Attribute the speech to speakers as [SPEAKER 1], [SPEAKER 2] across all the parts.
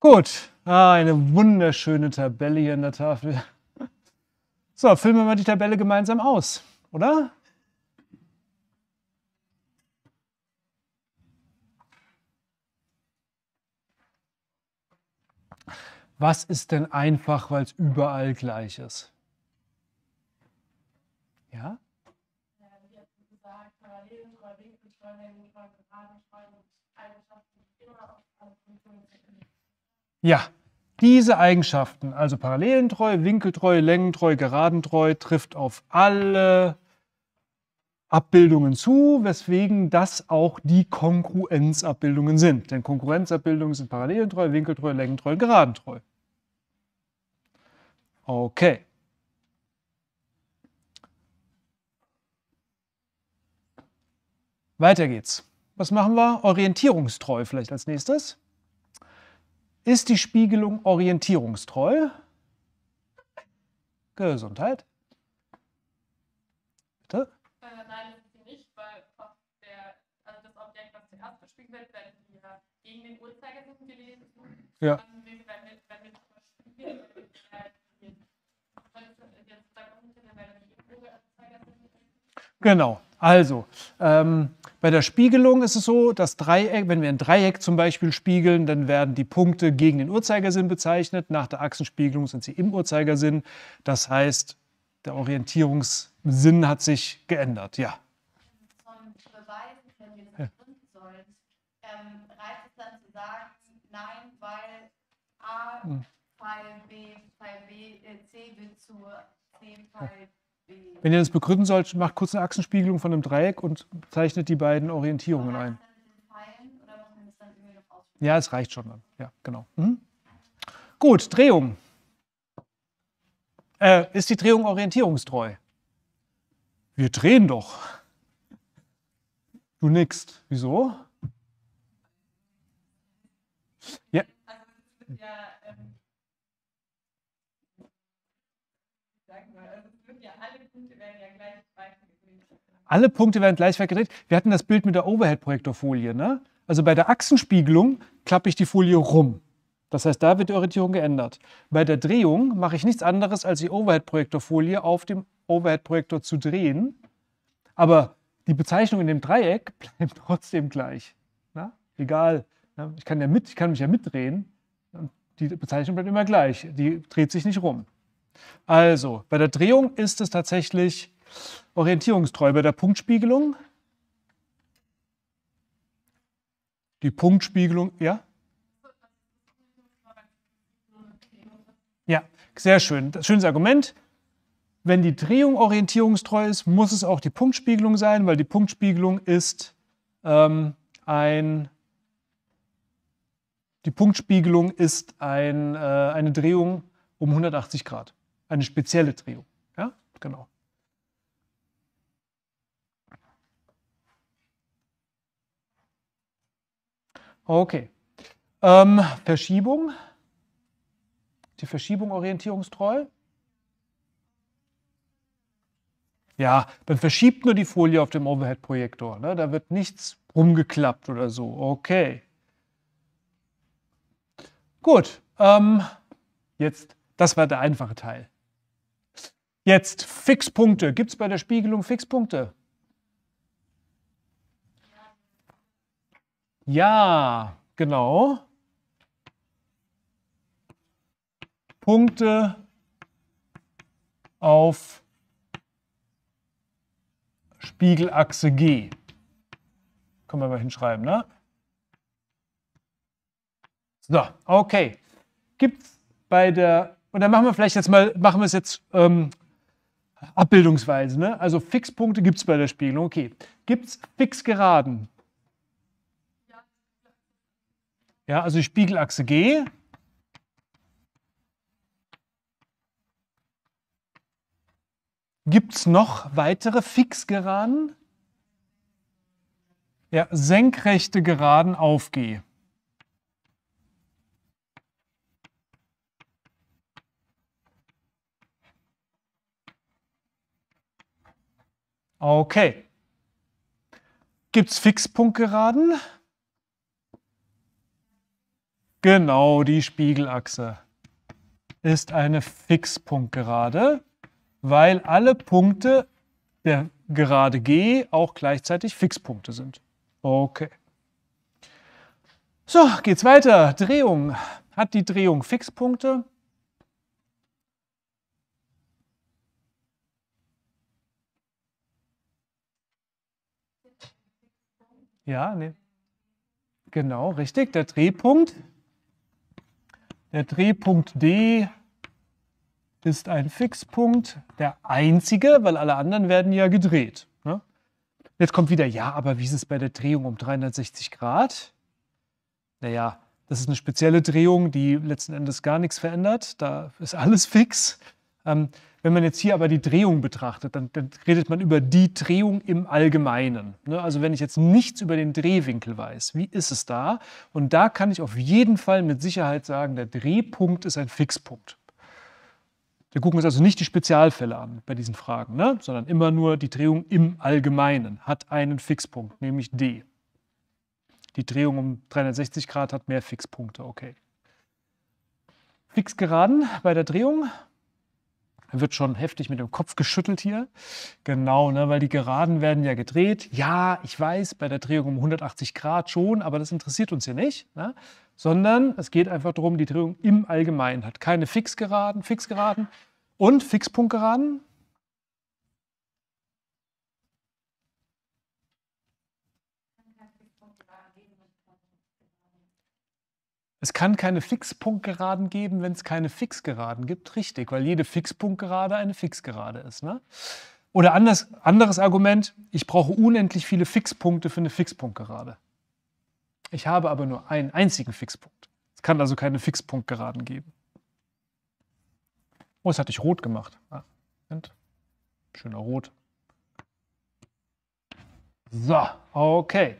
[SPEAKER 1] Gut, ah, eine wunderschöne Tabelle hier in der Tafel. So, füllen wir mal die Tabelle gemeinsam aus, oder? Was ist denn einfach, weil es überall gleich ist? Ja? Ja, diese Eigenschaften, also Parallelentreu, Winkeltreu, Längentreu, Geradentreu, trifft auf alle Abbildungen zu, weswegen das auch die Kongruenzabbildungen sind. Denn Konkurrenzabbildungen sind Parallelentreu, Winkeltreu, Längentreu, Geradentreu. Okay. Weiter geht's. Was machen wir? Orientierungstreu vielleicht als nächstes. Ist die Spiegelung orientierungstreu? Gesundheit.
[SPEAKER 2] Bitte? Äh, nein, das ist sie nicht, weil der, also das Objekt, was zuerst bespiegelt wird, wenn wir gegen den Uhrzeigersinn gelesen
[SPEAKER 1] ja.
[SPEAKER 2] wenn wir, wenn wir, wenn wir spiegeln,
[SPEAKER 1] Genau, also ähm, bei der Spiegelung ist es so, dass Dreieck, wenn wir ein Dreieck zum Beispiel spiegeln, dann werden die Punkte gegen den Uhrzeigersinn bezeichnet. Nach der Achsenspiegelung sind sie im Uhrzeigersinn. Das heißt, der Orientierungssinn hat sich geändert, ja.
[SPEAKER 3] Von Beweisen, wenn wir das begründen sollen, ähm, reicht es dann zu sagen, nein, weil A hm. Pfeil B, Pfeil B, äh, C wird zu C, Pfeil
[SPEAKER 1] wenn ihr das begründen sollt, macht kurz eine Achsenspiegelung von einem Dreieck und zeichnet die beiden Orientierungen ein. Ja, es reicht schon dann. Ja, genau. Mhm. Gut, Drehung. Äh, ist die Drehung orientierungstreu? Wir drehen doch. Du nickst. Wieso? Ja. Also, ähm, alle Punkte werden gleich weit gedreht. Wir hatten das Bild mit der Overhead-Projektorfolie. Ne? Also bei der Achsenspiegelung klappe ich die Folie rum. Das heißt, da wird die Orientierung geändert. Bei der Drehung mache ich nichts anderes, als die Overhead-Projektorfolie auf dem Overhead-Projektor zu drehen. Aber die Bezeichnung in dem Dreieck bleibt trotzdem gleich. Na? Egal. Na? Ich, kann ja mit, ich kann mich ja mitdrehen. Die Bezeichnung bleibt immer gleich. Die dreht sich nicht rum. Also, bei der Drehung ist es tatsächlich orientierungstreu. Bei der Punktspiegelung? Die Punktspiegelung, ja? Ja, sehr schön. Schönes Argument. Wenn die Drehung orientierungstreu ist, muss es auch die Punktspiegelung sein, weil die Punktspiegelung ist ähm, ein die Punktspiegelung ist ein, äh, eine Drehung um 180 Grad. Eine spezielle Drehung. Ja, genau. Okay. Ähm, Verschiebung. Die Verschiebung orientierungstreu. Ja, man verschiebt nur die Folie auf dem Overhead-Projektor. Ne? Da wird nichts rumgeklappt oder so. Okay. Gut. Ähm, jetzt, das war der einfache Teil. Jetzt Fixpunkte. Gibt es bei der Spiegelung Fixpunkte? Ja, genau. Punkte auf Spiegelachse G. Können wir mal hinschreiben, ne? So, okay. Gibt es bei der, und dann machen wir vielleicht jetzt mal, machen wir es jetzt ähm, abbildungsweise, ne? Also Fixpunkte gibt es bei der Spiegelung, okay. Gibt es Fixgeraden? Ja, also die Spiegelachse G. Gibt es noch weitere Fixgeraden? Ja, senkrechte Geraden auf G. Okay. Gibt es Fixpunktgeraden? Genau, die Spiegelachse ist eine Fixpunktgerade, weil alle Punkte der Gerade G auch gleichzeitig Fixpunkte sind. Okay. So, geht's weiter. Drehung. Hat die Drehung Fixpunkte? Ja, nee. Genau, richtig. Der Drehpunkt. Der Drehpunkt D ist ein Fixpunkt, der einzige, weil alle anderen werden ja gedreht. Ne? Jetzt kommt wieder, ja, aber wie ist es bei der Drehung um 360 Grad? Naja, das ist eine spezielle Drehung, die letzten Endes gar nichts verändert. Da ist alles fix. Ähm, wenn man jetzt hier aber die Drehung betrachtet, dann, dann redet man über die Drehung im Allgemeinen. Ne? Also wenn ich jetzt nichts über den Drehwinkel weiß, wie ist es da? Und da kann ich auf jeden Fall mit Sicherheit sagen, der Drehpunkt ist ein Fixpunkt. Wir gucken uns also nicht die Spezialfälle an bei diesen Fragen, ne? sondern immer nur die Drehung im Allgemeinen hat einen Fixpunkt, nämlich D. Die Drehung um 360 Grad hat mehr Fixpunkte, okay. Fixgeraden bei der Drehung wird schon heftig mit dem Kopf geschüttelt hier. Genau, ne, weil die Geraden werden ja gedreht. Ja, ich weiß, bei der Drehung um 180 Grad schon, aber das interessiert uns hier nicht. Ne? Sondern es geht einfach darum, die Drehung im Allgemeinen hat keine Fixgeraden, Fixgeraden und Fixpunktgeraden. Es kann keine Fixpunktgeraden geben, wenn es keine Fixgeraden gibt. Richtig, weil jede Fixpunktgerade eine Fixgerade ist. Ne? Oder anders, anderes Argument, ich brauche unendlich viele Fixpunkte für eine Fixpunktgerade. Ich habe aber nur einen einzigen Fixpunkt. Es kann also keine Fixpunktgeraden geben. Oh, das hatte ich rot gemacht. Ah, Schöner Rot. So, okay.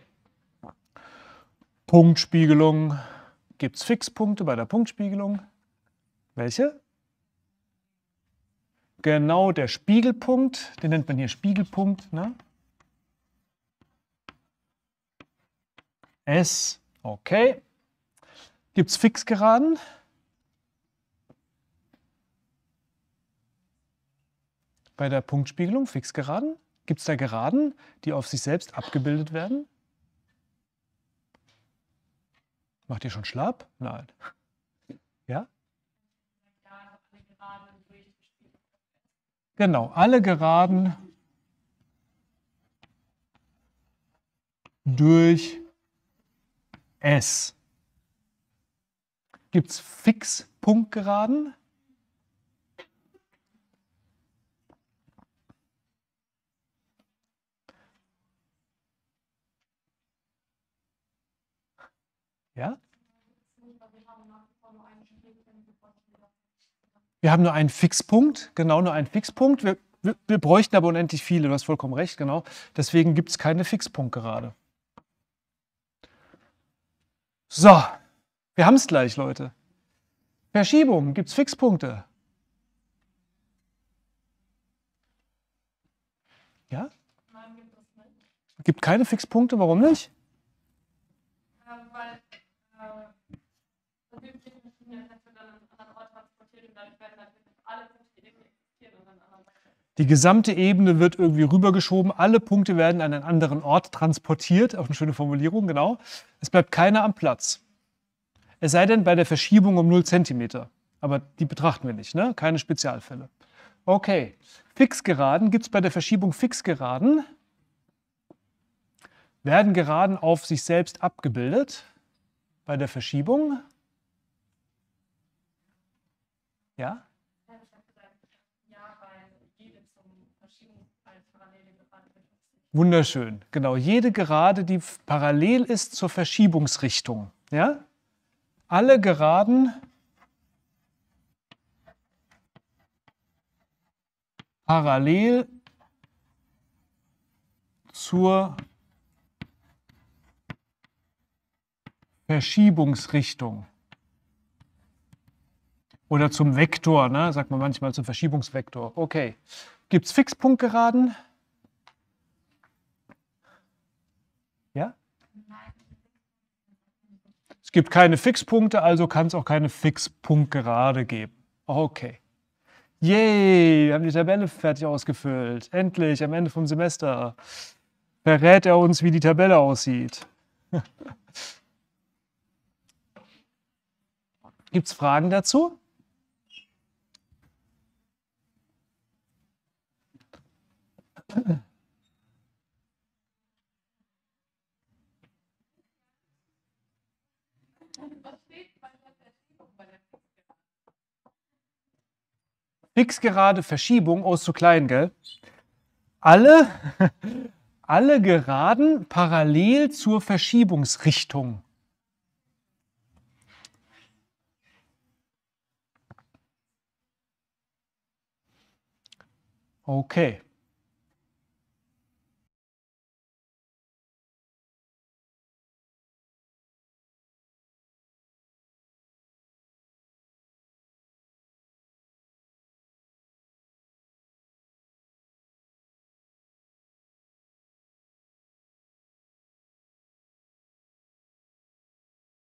[SPEAKER 1] Punktspiegelung gibt es Fixpunkte bei der Punktspiegelung. Welche? Genau der Spiegelpunkt, den nennt man hier Spiegelpunkt. Ne? S, okay. Gibt es Fixgeraden? Bei der Punktspiegelung, Fixgeraden? Gibt es da Geraden, die auf sich selbst abgebildet werden? Macht ihr schon schlapp? Nein. Ja? Genau, alle Geraden durch S. Gibt es Fixpunktgeraden? Ja? Wir haben nur einen Fixpunkt, genau nur einen Fixpunkt. Wir, wir, wir bräuchten aber unendlich viele, du hast vollkommen recht, genau. Deswegen gibt es keine Fixpunktgerade. So, wir haben es gleich, Leute. Verschiebung, gibt es Fixpunkte? Ja?
[SPEAKER 2] Nein, gibt es nicht.
[SPEAKER 1] Gibt keine Fixpunkte, warum nicht?
[SPEAKER 2] Die
[SPEAKER 1] gesamte Ebene wird irgendwie rübergeschoben. Alle Punkte werden an einen anderen Ort transportiert. Auch eine schöne Formulierung, genau. Es bleibt keiner am Platz. Es sei denn bei der Verschiebung um 0 cm. Aber die betrachten wir nicht, ne? keine Spezialfälle. Okay, Fixgeraden gibt es bei der Verschiebung Fixgeraden. Werden Geraden auf sich selbst abgebildet bei der Verschiebung? Ja?
[SPEAKER 2] Ja, ich habe gesagt, ja, weil jede zum Verschiebung als parallele Gerade wird berücksichtigt.
[SPEAKER 1] Wunderschön. Genau, jede Gerade, die parallel ist zur Verschiebungsrichtung. Ja? Alle Geraden parallel zur Verschiebungsrichtung. Oder zum Vektor, ne? sagt man manchmal zum Verschiebungsvektor. Okay. Gibt es Fixpunktgeraden? Ja? Es gibt keine Fixpunkte, also kann es auch keine Fixpunktgerade geben. Okay. Yay, wir haben die Tabelle fertig ausgefüllt. Endlich, am Ende vom Semester verrät er uns, wie die Tabelle aussieht. Gibt es Fragen dazu? Fixgerade Verschiebung, oh, ist zu klein, gell? Alle, alle Geraden parallel zur Verschiebungsrichtung. Okay.